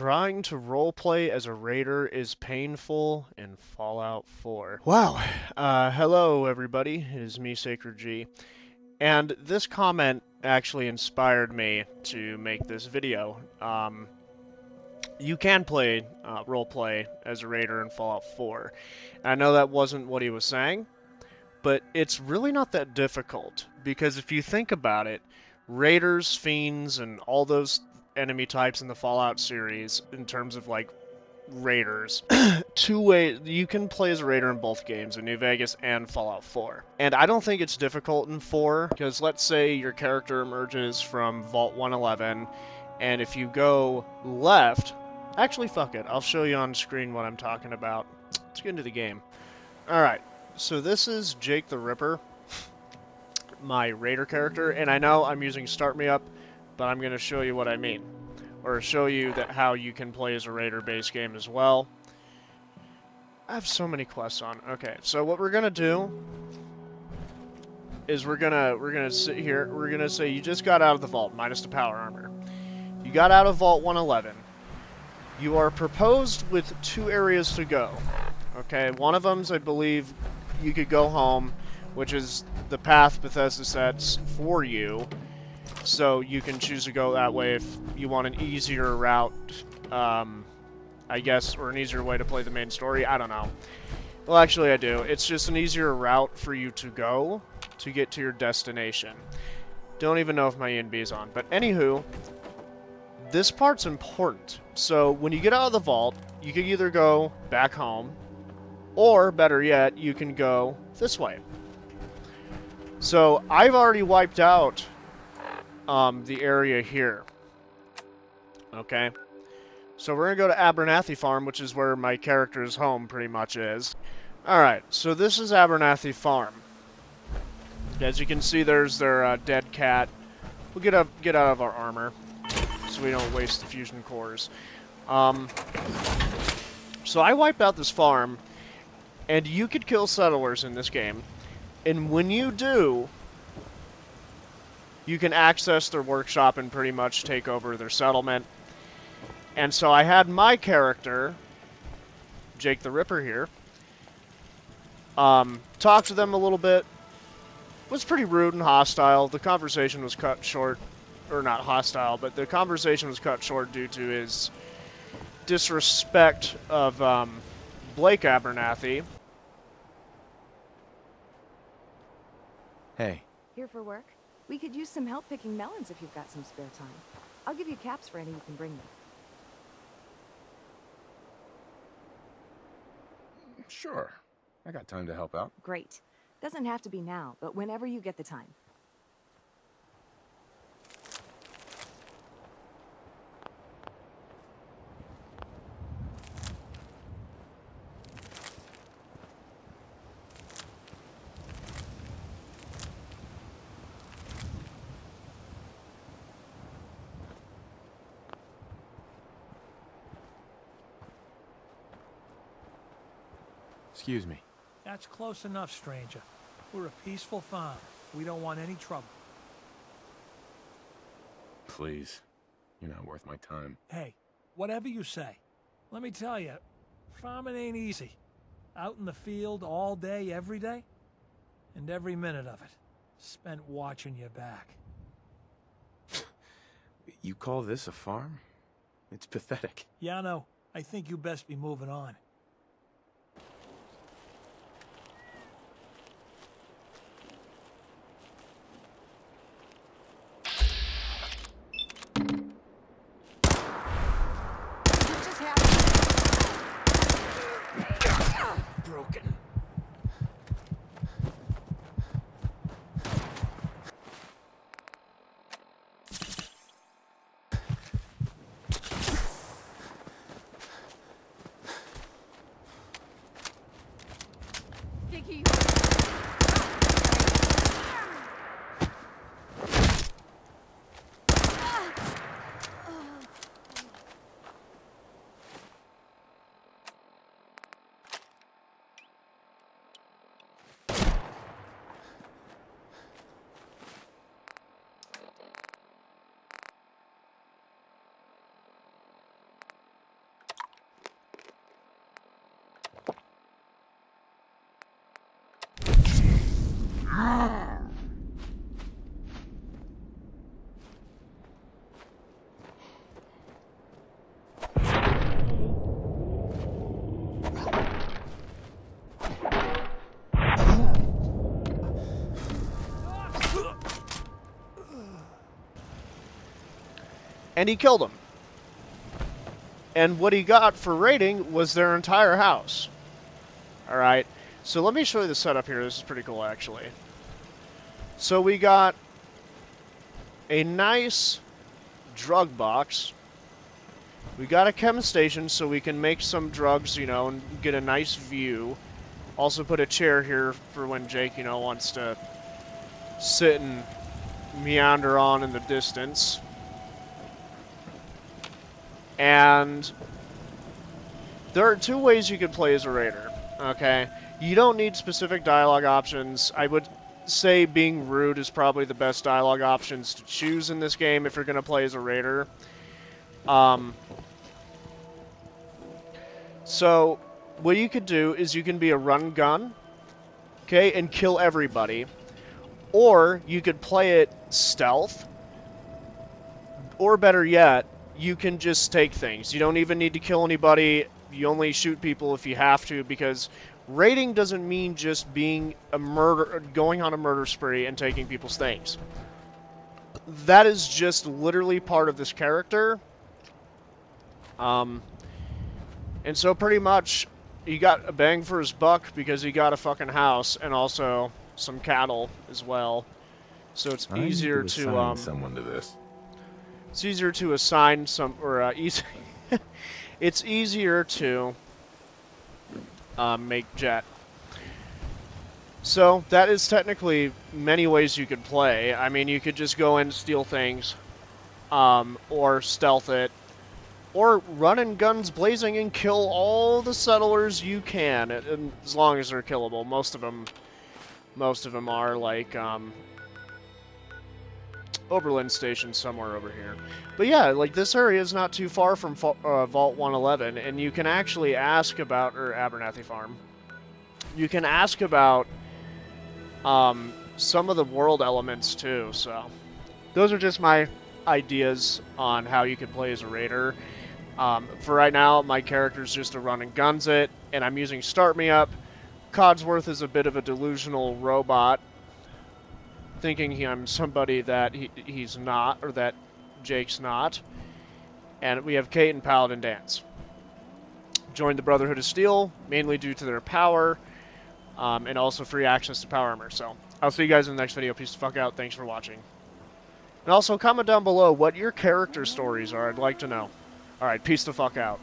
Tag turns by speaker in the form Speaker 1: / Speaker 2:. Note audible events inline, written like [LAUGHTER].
Speaker 1: Trying to roleplay as a raider is painful in Fallout 4. Wow. Uh, hello, everybody. It is me, Sacred G. And this comment actually inspired me to make this video. Um, you can play uh, roleplay as a raider in Fallout 4. I know that wasn't what he was saying, but it's really not that difficult because if you think about it, raiders, fiends, and all those enemy types in the Fallout series in terms of like raiders. [CLEARS THROAT] Two ways you can play as a raider in both games, in New Vegas and Fallout 4. And I don't think it's difficult in 4 because let's say your character emerges from Vault 111 and if you go left, actually fuck it. I'll show you on screen what I'm talking about. Let's get into the game. All right. So this is Jake the Ripper, my raider character, and I know I'm using Start Me Up but I'm going to show you what I mean. Or show you that how you can play as a raider base game as well. I have so many quests on. Okay, so what we're to do is we're to we're to sit here. We're to say you just got out of the vault minus the power armor. You got out of vault 111. You are proposed with two areas to go. Okay, one of them's I believe you could go home, which is the path Bethesda sets for you so you can choose to go that way if you want an easier route, um, I guess, or an easier way to play the main story. I don't know. Well, actually, I do. It's just an easier route for you to go to get to your destination. Don't even know if my ENB is on. But anywho, this part's important. So when you get out of the vault, you can either go back home, or better yet, you can go this way. So I've already wiped out um, the area here. Okay. So we're going to go to Abernathy Farm, which is where my character's home pretty much is. Alright, so this is Abernathy Farm. As you can see, there's their uh, dead cat. We'll get, up, get out of our armor, so we don't waste the fusion cores. Um, so I wiped out this farm, and you could kill settlers in this game. And when you do, you can access their workshop and pretty much take over their settlement. And so I had my character, Jake the Ripper here, um, talk to them a little bit. Was pretty rude and hostile. The conversation was cut short, or not hostile, but the conversation was cut short due to his disrespect of um, Blake Abernathy.
Speaker 2: Hey.
Speaker 3: Here for work? We could use some help picking melons if you've got some spare time. I'll give you caps for any you can bring me.
Speaker 2: Sure. I got time to help out.
Speaker 3: Great. Doesn't have to be now, but whenever you get the time.
Speaker 2: Excuse me.
Speaker 4: That's close enough, stranger. We're a peaceful farm. We don't want any trouble.
Speaker 2: Please. You're not worth my time.
Speaker 4: Hey, whatever you say. Let me tell you, farming ain't easy. Out in the field all day, every day. And every minute of it spent watching your back.
Speaker 2: you call this a farm? It's pathetic.
Speaker 4: Yano, I think you best be moving on.
Speaker 1: And he killed them. And what he got for raiding was their entire house. Alright, so let me show you the setup here. This is pretty cool, actually. So we got a nice drug box. We got a chem station so we can make some drugs, you know, and get a nice view. Also put a chair here for when Jake, you know, wants to sit and meander on in the distance. And there are two ways you could play as a raider, okay? You don't need specific dialogue options. I would say being rude is probably the best dialogue options to choose in this game if you're going to play as a raider. Um, so, what you could do is you can be a run gun, okay, and kill everybody. Or you could play it stealth. Or better yet, you can just take things. You don't even need to kill anybody. You only shoot people if you have to because raiding doesn't mean just being a murder going on a murder spree and taking people's things. That is just literally part of this character. Um and so pretty much he got a bang for his buck because he got a fucking house and also some cattle as well. So it's
Speaker 2: I
Speaker 1: easier
Speaker 2: to,
Speaker 1: to um
Speaker 2: someone to this.
Speaker 1: It's easier to assign some, or uh, [LAUGHS] easy. it's easier to um, make jet. So that is technically many ways you could play. I mean, you could just go in, steal things, um, or stealth it, or run in guns blazing and kill all the settlers you can, and as long as they're killable. Most of them, most of them are like um, Oberland Station somewhere over here. But yeah, like this area is not too far from uh, Vault 111, and you can actually ask about, or Abernathy Farm. You can ask about um, some of the world elements too. So those are just my ideas on how you could play as a raider. Um, for right now, my character's just a run and guns it, and I'm using Start Me Up. Codsworth is a bit of a delusional robot, thinking he, I'm somebody that he, he's not, or that Jake's not. And we have Cait and Paladin Danse. Joined the Brotherhood of Steel, mainly due to their power, um, and also free access to power armor. So, I'll see you guys in the next video. Peace the fuck out. Thanks for watching. And also, comment down below what your character stories are. I'd like to know. Alright, peace the fuck out.